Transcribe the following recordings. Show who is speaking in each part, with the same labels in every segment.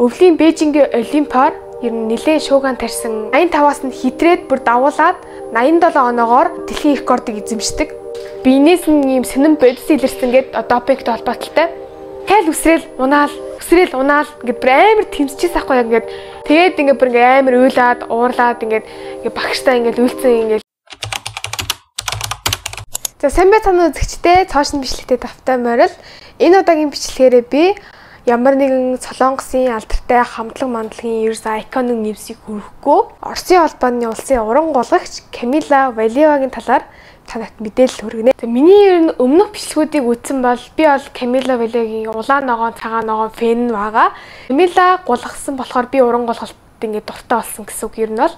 Speaker 1: Өвлийн Бээжингийн Олимпиар ер нь нэлээд шууган тарьсан 85-аас нь хитрээд бүр давуулаад 87 оноогоор дэлхийн рекордыг эзэмшдэг. Биенээс нь ийм сэнэн бодис илэрсэн гээд допингтэй холбоотой. Тайл үсрээл унаал, үсрээл унаал ингээд бүр амар тэмцчихсэн ахгүй яг ингээд тэгээд ингээд бүр ингээд амар уйлаад, уурлаад ингээд ингээд багштай ингээд үйлцэн ингээд За сайн байцгаана үзэгчдээ цоошин бичлэгтэй тавтай морил. Энэ удаагийн бичлэгээрээ би ямар нэгэн Солонгосын алдартай хамтлаг мандлагын ерс айконыг нэмсийг хүргэхгүй Оросын холбооны улсын уран гулагч Камила Валиевагийн талаар танад мэдээлэл хүргэнэ. Тэгээ миний ер нь өмнөх бичлэгүүдийг үзсэн бол би бол Камила Валиевагийн улаан ногоон цагаан ногоон фэн байгаа. Камила гулгасан болохоор би уран гулгалт ингээд дуртай болсон гэсэн үг ер нь бол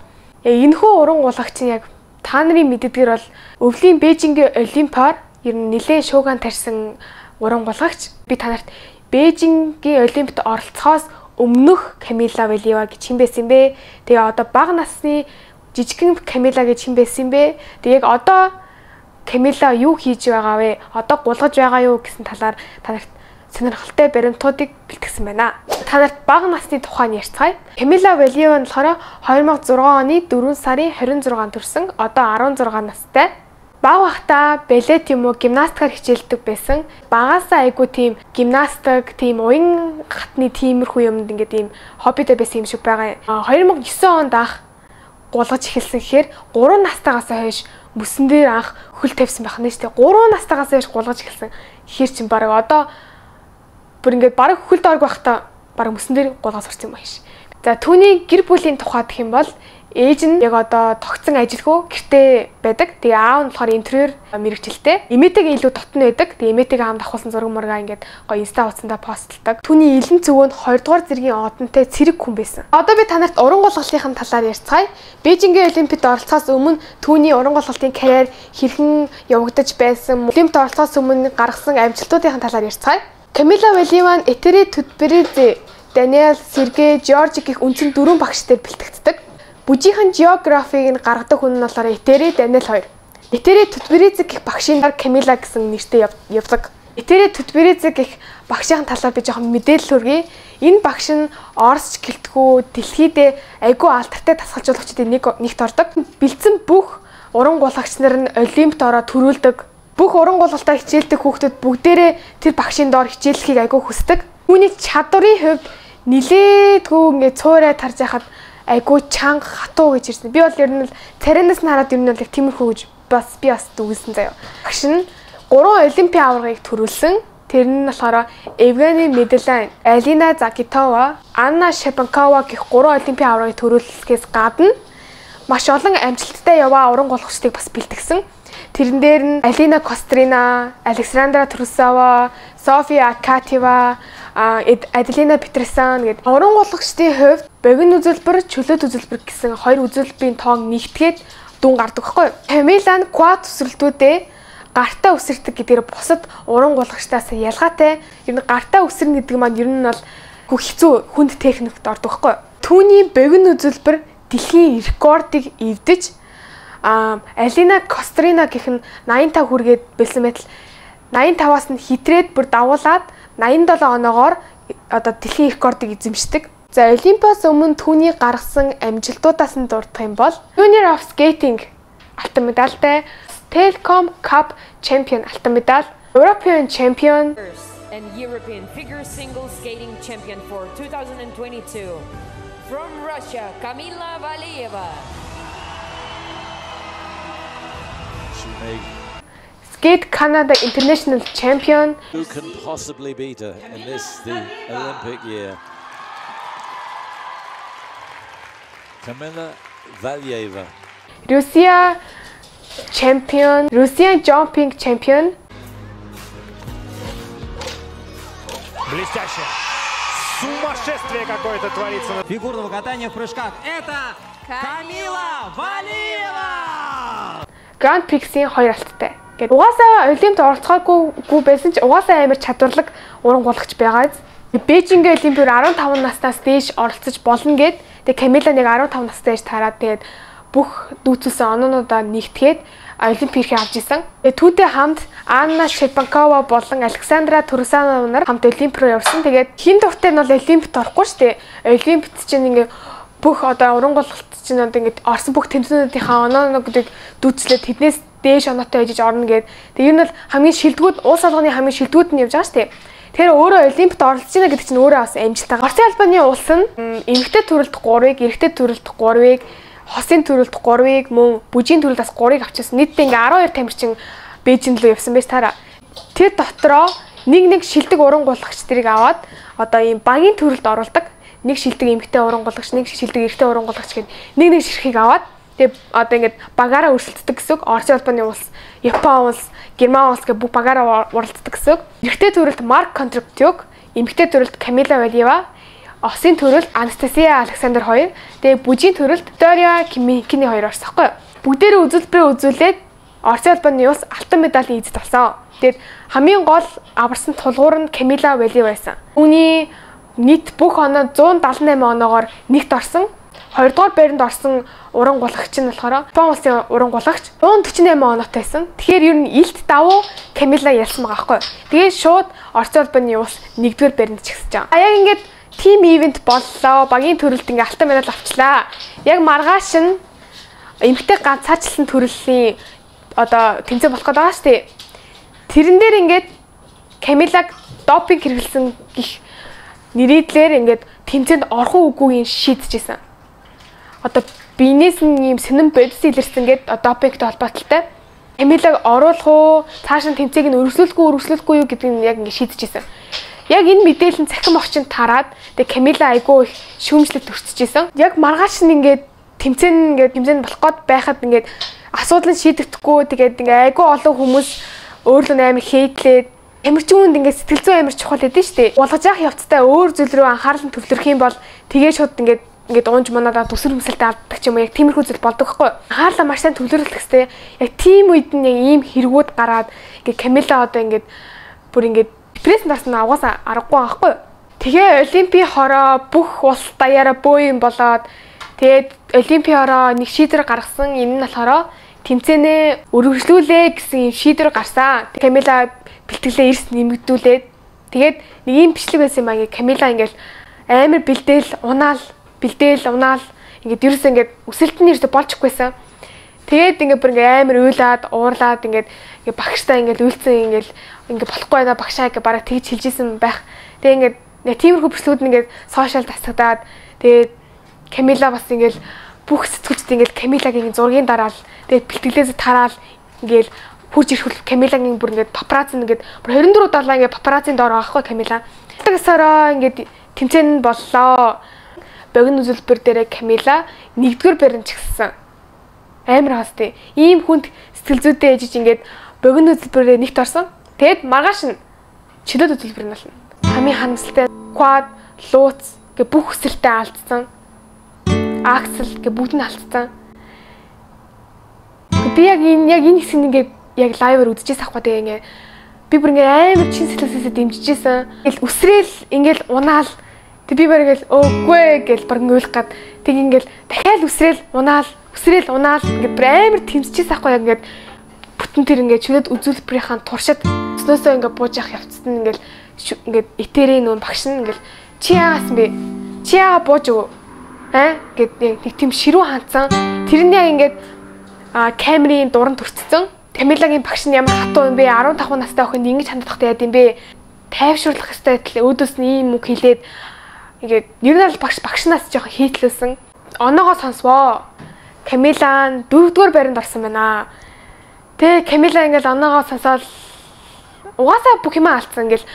Speaker 1: яг энэхүү уран гулагч нь яг та нарын мэддгээр бол өвлийн Бээжингийн Олимпиар ер нь нэлээд шууган тарьсан уран гулгагч. Би танарт Бээжингийн Олимпиад оролцохоос өмнөх Камила Валиева гэж хэн байсан бэ? Тэгээ одоо бага насны жижигхэн Камила гэж хэн байсан бэ? Тэгээ яг одоо Камила юу хийж байгаа вэ? Одоо гулгаж байгаа юу гэсэн талаар танарт сонирхолтой баримтуудыг бэлтгэсэн байна. Та нарт бага насны тухай нь ярьцгаая. Камила Валиева нь болохоор 2006 оны 4 сарын 26-нд төрсэн. Одоо 16 настай. Бага бахта балет юм уу гимнастикаар хичээлдэг байсан. Багаасаа айгу тийм гимнастик, тийм уян хатны тиймэрхүү юмд ингээд ийм хоббитэй байсан юм шиг байгаа. 2009 онд анх гулгаж эхэлсэн гэхээр 3 настайгаас хойш мөсөн дээр анх хөл тавьсан байх нь шүү дээ. 3 настайгаас хойш гулгаж эхэлсэн. Хэр чин баг одоо бүр ингээд бараг хөл доорг байхдаа бараг мөсөн дээр гулгаж сурсан юм байна ш. За түүний гэр бүлийн тухай гэх юм бол Ээж нь яг одоо тогтсон ажилгүй гэртээ байдаг. Тэгээ аав нь болохоор интерьер мэрэгчлээ. Эмээтэйгээ илүү дотн байдаг. Тэгээ эмээтэйгээ хамт авахулсан зураг мургаа ингээд гоё инста утсандаа постлдог. Түүний илэн цөвөө нь 2 дугаар зэргийн одонтой цэрэг хүн байсан. Одоо би танарт уран гулгалтын талаар ярьцгаая. Бээжингийн Олимпиад оролцохоос өмнө түүний уран гулгалтын карьер хэрхэн явагдаж байсан, Олимпиад оролцохоос өмнө гаргасан амжилтуудын талаар ярьцгаая. Камила Валиеван, Этери Тутберидзе, Даниэл Сергей, Жорж гэх үндсэн дөрвөн багштай бэлтгэгддэг. Бүжийнхэн географиг нь гаргадаг хүн нь болохоор Этери Даниэл 2. Этери Тутберидзе гэх багшийн дар Камила гэсэн нэртэй явдаг. Этери Тутберидзе гэх багшийн талаар би жоохон мэдээлэл хүргэе. Энэ багш нь Оросч гэлтгүү дэлхийдээ айгүй алдартай тасгалжуулагчдын нэг нэгт ордог. Бэлдсэн бүх уран гулагч нар нь Олимпиад ороод төрүүлдэг. Бүх уран гулагтаа хичээлдэг хүүхдүүд бүгдээрээ тэр багшийн доор хичээллэхийг айгүй хүсдэг. Үүний чадварын хувьд нилээдгүй ингээд цуурай тарж яхад айгуу чанга хатуу гэж ирсэн. Би бол ер нь царинаас нь хараад ер нь бол яг тиймэрхүү гэж бас би бас дүгсэн заяа. Багш нь 3 олимпийн аваргыг төрүүлсэн. Тэр нь болохоор Евгений Меделайн, Алина Закитова, Анна Шепанкова гэх 3 олимпийн аваргыг төрүүлсгээс гадна маш олон амжилттай яваа уран гулгчдыг бас бэлтгэсэн. Тэрэн дээр нь Алина Кострина, Александра Трусова, София Акатева, Аделина Петерсон гэдэг уран гулгчдын хувьд богино үзүүлбэр, чөлөөт үзүүлбэр гэсэн хоёр үзүүлбэрийн тоог нэгтгээд дүн гардаг байхгүй юу? Камилан квад өсрэлтүүдээ гартаа өсөрдөг гэдгээр бусад уран гулгачтаас ялгаатай. Ер нь гартаа өсрөн гэдэг маань ер нь бол хэцүү хүнд техникт ордог юу? Түүний богино үзүүлбэр дэлхийн рекордыг эвдэж а Алина Кострина гэх нь 85 хүргээд бэлсэн байтал 85-аас нь хитрээд бүр давуулаад 87 оноогоор одоо дэлхийн рекордыг эзэмшдэг. За Олимпиас өмнө түүний гаргасан амжилтуудаас нь дурдах юм бол Junior of Skating алтан медальтай, Telkom Cup Champion алтан медаль, European Champion
Speaker 2: and European Figure Single Skating Champion for 2022 from Russia, Kamila Valieva.
Speaker 3: She may
Speaker 1: Skate Canada International Champion.
Speaker 3: Who can possibly beat her in this, the Olympic year? Kamila Valieva.
Speaker 1: Russia Champion, Russian Jumping Champion.
Speaker 4: Блестяще. Сумасшествие какое-то творится.
Speaker 5: фигурного катания в прыжках. Это Камила Валиева!
Speaker 1: Grand Prix-ийн хоёр алттай. Гэт угаасаа Олимпиад оролцохоогүй байсан ч угаасаа амар чадварлаг уран гулагч байгаа. Бээжингийн Олимпиад 15 наснаас дээш оролцож болно гэд тэг Камила нэг 15 настай ээж тараад тэгээд бүх дүүцүүлсэн оноонуудаа нэгтгээд олимпикийг авч исэн. Тэгээ түүнтэй хамт Анна Шебанкова болон Александра Турсанова нар хамт олимп руу явсан. Тэгээд хин тухтай нь бол олимпиад орохгүй шүү дээ. Олимпиад чинь ингээ бүх одоо уран голголт чинь одоо ингээд орсон бүх тэмцээнүүдийнхаа оноо гэдэг дүүцлээ тэднээс дээш оноотой байж орно гэд. Тэг ер нь бол хамгийн шилдэгүүд уус алганы хамгийн шилдэгүүд нь явж байгаа шүү дээ. Тэгэхээр өөрөө олимпиад оролцож байна гэдэг чинь өөрөө бас амжилттай. Орсын албаны улс нь эмэгтэй төрөлд 3-ыг, эрэгтэй төрөлд 3-ыг, хосын төрөлд 3-ыг мөн бүжийн төрөлд бас 3-ыг авчихсан. Нийтдээ ингээ 12 тамирчин Бээжин рүү явсан байж таараа. Тэр дотроо нэг нэг шилдэг уран гулгагч тэрийг аваад одоо ийм багийн төрөлд оруулдаг нэг шилдэг эмгтэй урангулагч, нэг шилдэг эрэгтэй урангулагч гэд нэг нэг ширхгийг аваад тэгээ одоо ингээд багаараа өрсөлддөг гэсэн үг. Орсын улбаны улс, Япон улс, Герман улс гэх бүх багаараа уралддаг гэсэн үг. Эрэгтэй төрөлд Марк Контруктюк, эмгтэй төрөлд Камила Валиева, Осын төрөлд Анастасия Александр хоёр, тэгээ бүжийн төрөлд Виктория Кимикини хоёр орсон юу? Бүгдээрээ үзүүлбэрээ үзүүлээд Орсын улбаны улс алтан медалийн эзэд болсон. Тэгээд хамгийн гол аварсан тулгуур нь Камила Валиева байсан. Үүний нийт бүх оноо 178 оноогоор нэгт орсон. Хоёрдугаар байранд орсон уран гулагч нь болохоор Япон улсын уран гулагч 148 оноотой байсан. Тэгэхээр ер нь илт давуу Камила ялсан байгаа байхгүй. Тэгээд шууд Орос улбаны улс нэгдүгээр байранд чигсэж байгаа. А яг ингээд тим ивент боллоо. Багийн төрөлд ингээ алтан медаль авчлаа. Яг маргааш нь эмгтэй ганц цаачлан төрөллийн одоо тэмцээн болох гэдэг байгаа шүү дээ. Тэрэн дээр ингээд Камилаг допинг хэрэглэсэн гих нэрийдлэр ингээд тэмцээнд орох уугүйг шийдчихсэн. Одоо биенээс нь ийм сэнэн бодис илэрсэн гээд допингтэй холбоотой. Камилаг оруулах уу, цааш нь тэмцээг нь өргөсөлөхгүй өргөсөлөхгүй юу гэдгийг нь яг ингээд шийдчихсэн. Яг энэ мэдээлэл нь цахим орчинд тараад тэгээ Камила айгүй их шүүмжлэлт төрчихсэн. Яг маргааш нь ингээд тэмцээн ингээд тэмцээнд болох гээд байхад ингээд асуудал нь шийдэгдэхгүй тэгээд ингээд айгүй олон хүмүүс өөрлөө амар хейтлээд Тамирчин хүнд ингээд сэтгэл зүйн амар чухал гэдэг нь шүү дээ. Болгож явах явцдаа өөр зүйл рүү анхаарал нь төвлөрөх юм бол тэгээ шууд ингээд ингээд уунж манадаа төсөр хөмсөлтөд алддаг ч юм уу яг тиймэрхүү зүйл болдог хгүй. Анхаарлаа маш сайн төвлөрүүлэх хэрэгтэй. Яг тийм үед нь яг ийм хэрэгүүд гараад ингээд Камила одоо ингээд бүр ингээд депресс нарсан авгаасаа аргагүй байхгүй. Тэгээ олимпийн хороо бүх улс даяараа бөө юм болоод тэгээд олимпийн хороо нэг шийдвэр гаргасан энэ нь болохоор тэмцээнээ өргөжлүүлээ гэсэн юм шийдвэр гарсан. Камила бэлтгэлээ эрс нэмэгдүүлээд тэгээд нэг юм бичлэг байсан юм аа Камила ингээл амар бэлдээл унаал бэлдээл унаал ингээд ерөөсөө ингээд өсөлтний ерөөсөө болчихгүйсэн. Тэгээд ингээд бүр ингээд амар уйлаад уурлаад ингээд ингээд багштай ингээд үйлцэн ингээд ингээд болохгүй байна багшаа гэж бараг тэгж хэлжсэн байх. Тэгээд ингээд тиймэрхүү бичлэгүүд ингээд сошиал тасагдаад тэгээд Камила бас ингээд бүх сэтгүүлчд ингээд Камилагийн зургийн дараал тэгээд бэлтгэлээс тараал ингээд хурж ирэх Камилагийн бүр ингээд папарацци ингээд бүр 24 долоо ингээд папараццийн доор байхгүй Камила. Тэгсээрээ ингээд тэмцээн боллоо. Богино үзүүлбэр дээр Камила нэгдүгээр барин чигссэн. Амар хаастай. Ийм хүнд сэтгэл зүйтэй ээжиж ингээд богино үзүүлбэрээр нэгт орсон. Тэгэд маргааш нь чөлөөт үзүүлбэр нь болно. Хамгийн харамсалтай quad, лууц гэ бүх өсөлтөд алдсан. Аксел гэ бүгд нь алдсан. Би яг энэ яг энэ хэсэг ингээд яг лайваар үзчихсэн ахгүй тэгээ ингээ би бүр ингээ амар чин сэтгэлээсээ дэмжижсэн. Ингээл үсрээл ингээл унаал тэг би бүр ингээл өөгүй гэл бүр ингээ уйлах гад тэг ингээл дахиад үсрээл унаал үсрээл унаал ингээ бүр амар тэмцчихсэн ахгүй яг ингээ бүтэн тэр ингээ чөлөөд үзүүлбэрийн туршид өснөөсөө ингээ бууж явах явцад нь ингээл ингээ этэрийн нүүн багш нь ингээл чи яагаас бэ? Чи яага бууж өг? Аа гэд нэг тийм ширүү хандсан. Тэрний яг ингээд камерын дуран төрцсөн Камилагийн багш нь ямар хатуу юм бэ? 15 настай охинд ингэж хандах яад юм бэ? Тайвшруулах хэрэгтэй өөдөөс нь ийм үг хэлээд ингээд ер нь багш багшнаас жоохон хийтлүүлсэн. Оноогоо сонсвоо. Камила дөрөвдүгээр байранд орсон байна. Тэ Камила ингээд оноогоо сонсоод угаасаа бүх юм алдсан ингээл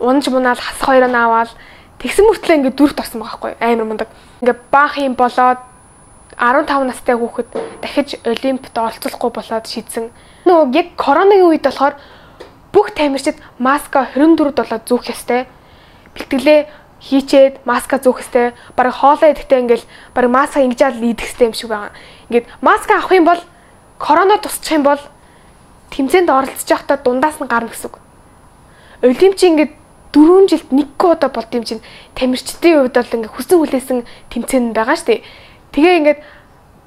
Speaker 1: унж мунаал хас хоёроо наавал тэгсэн мөртлөө ингээд дөрөвт орсон байгаа байхгүй амар мундаг. Ингээд баах юм болоод 15 настай хүүхэд дахиж олимпиад олцлохгүй болоод шийдсэн нөгөө яг коронагийн үед болохоор бүх тамирчид маска 24 долоо зүүх ёстой. Бэлтгэлээ хийчээд маска зүүх ёстой. Бараг хоолоо идэхдээ ингээл бараг маска ингэж л идэх ёстой юм шиг байгаа. Ингээд маска авах юм бол корона тусчих юм бол тэмцээнд оролцож байхдаа дундаас нь гарна гэсэн үг. Олимпич ингээд 4 жилд нэг удаа болд юм чинь тамирчдын хувьд бол ингээд хүсэн хүлээсэн тэмцээн байгаа шүү дээ. Тэгээ ингээд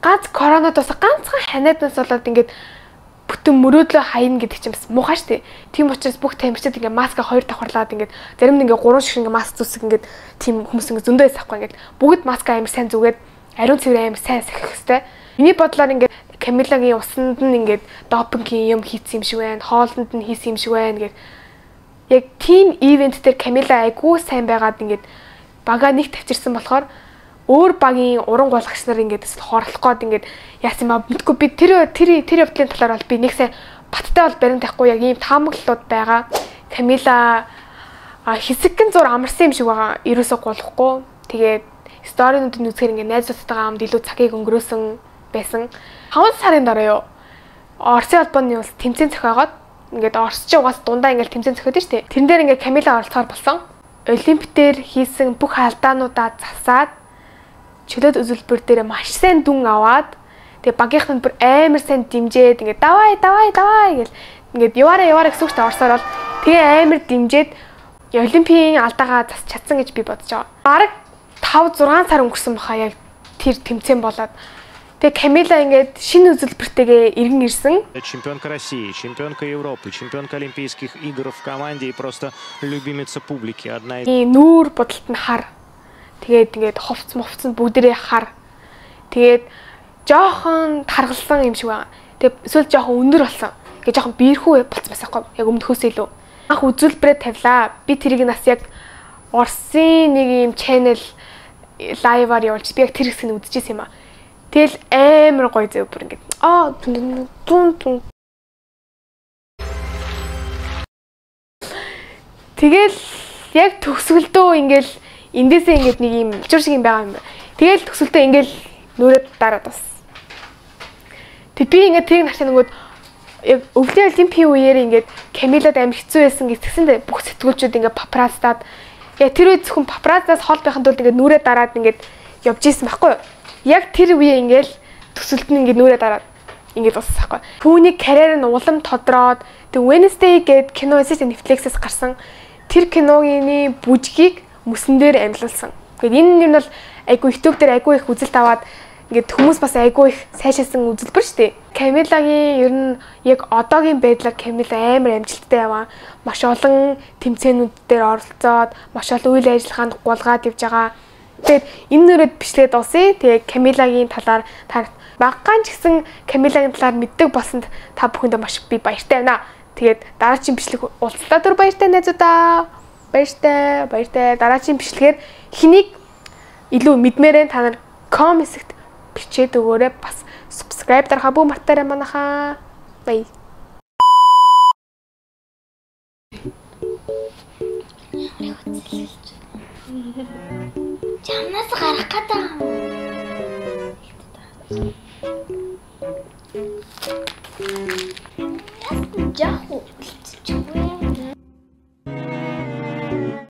Speaker 1: ганц корона тусах ганцхан ханиаднаас болоод ингээд бүтэн мөрөөдлөө хаяна гэдэг чинь бас муухай шүү дээ. Тийм учраас бүх тамирчид ингээ маска хоёр давхарлаад ингээ зарим нь ингээ гурван шиг ингээ маск зүсэг ингээ тийм хүмүүс ингээ зөндөө байсаахгүй ингээ бүгд маска амар сайн зүгээд ариун цэвэр амар сайн сахих хэвээр. Миний бодлоор ингээ Камилагийн усанд нь ингээд допингийн юм хийсэн юм шиг байна. Хоолнд нь хийсэн юм шиг байна гэх. Яг team event дээр Камила айгүй сайн байгаад ингээд бага нэг тавьчирсан болохоор өөр багийн уран гуйлагч нар ингээд хорлох гээд ингээд яасан юм аа мэдгүй би тэр тэр тэр явдлын талаар бол би нэг сайн баттай бол барин тахгүй яг ийм таамаглалууд байгаа. Камила хэсэгэн зур амарсан юм шиг байгаа. Ерөөсөө гулахгүй. Тэгээд сторинууд нь үзэхээр ингээд найзуудтайгаа хамт илүү цагийг өнгөрөөсөн байсан. 5 сарын дараа юу? Орсын албаны улс тэмцээн зохиогоод ингээд Орс ч угаас дундаа ингээд тэмцээн зохиод штэ. Тэрэн дээр ингээд Камила оролцохоор болсон. Олимп дээр хийсэн бүх алдаануудаа засаад чөлөөт үзүүлбэр дээр маш сайн дүн аваад тэгээ багийнх нь бүр амар сайн дэмжээд ингээд давай давай давай гэл ингээд яваараа яваараа гэсэн үгтэй орсоор бол тэгээ амар дэмжээд Олимпийн алдаагаа засч чадсан гэж би бодож байгаа. Бараг 5 6 сар өнгөрсөн баха яг тэр тэмцээн болоод Тэгээ Камила ингээд шинэ үзэлбэртэйгээ иргэн ирсэн.
Speaker 4: Чемпионка России, чемпионка Европы, чемпионка Олимпийских игр в команде и просто любимица публики. Одна из...
Speaker 1: Нүүр бодолт нь хар. Тэгээд ингээд ховц мовцсон бүгдээрээ хар. Тэгээд жоохон таргалсан юм шиг байна. Тэгээд эсвэл жоохон өндөр болсон. Ингээд жоохон биерхүү болцсон байсаахгүй. Яг өмнөхөөс илүү. Анх үзүүлбэрээ тавилаа. Би тэрийг нас яг Орсын нэг юм channel лайваар явуулж би яг тэр хэсгийг үзчихсэн юм аа Тэгэл амар гоё зөө бүр ингээд аа тун тун Тэгэл яг төгсгөлдөө ингээл эндээсээ ингээд нэг юм чур шиг юм байгаа юм. Тэгэл төгсгөлдөө ингээл нүрээд дараад бас. Тэг би ингээд тэрийг нартай нөгөөд яг өвлийн олимпийн үеэр ингээд Камилад амар хэцүү байсан гэсэн бүх сэтгүүлчүүд ингээд папрастаад яг тэр үед зөвхөн папраздаас хол байхын тулд ингээд нүрээ дараад ингээд явж исэн байхгүй юу? яг тэр үе ингээл төсөлт нь ингээд нүрээ дараад ингээд болсон байхгүй. Түүний карьер нь улам тодроод тэг Wednesday гээд кино эсвэл Netflix-ээс гарсан тэр киногийн бүжгийг мөсөн дээр амжилсан. Гэхдээ энэ юм бол айгүй YouTube дээр айгүй их үзэлт аваад ингээд хүмүүс бас айгүй их сайшаасан үзэлбэр шүү дээ. Камилагийн ер нь яг одоогийн байдлаар Камила амар амжилттай яваа. Маш олон тэмцээнүүд дээр оролцоод, маш олон үйл ажиллагаанд гулгаад явж байгаа Тэгээд энэ нөрөд бичлэгээ дуусъя. Тэгээ Камилагийн талаар та баггаан ч гэсэн Камилагийн талаар мэддэг болсонд та бүхэндээ маш би баяртай байна. Тэгээд дараагийн бичлэг уулзлаа түр баяртай найзуудаа. Баяртай, баяртай. Дараагийн бичлэгээр хэнийг илүү мэдмээрэн та нар ком хэсэгт бичээд өгөөрэй. Бас subscribe дарахаа бүх мартаарай. Яг үзэлж.
Speaker 6: Чамнаас гарах гэдэг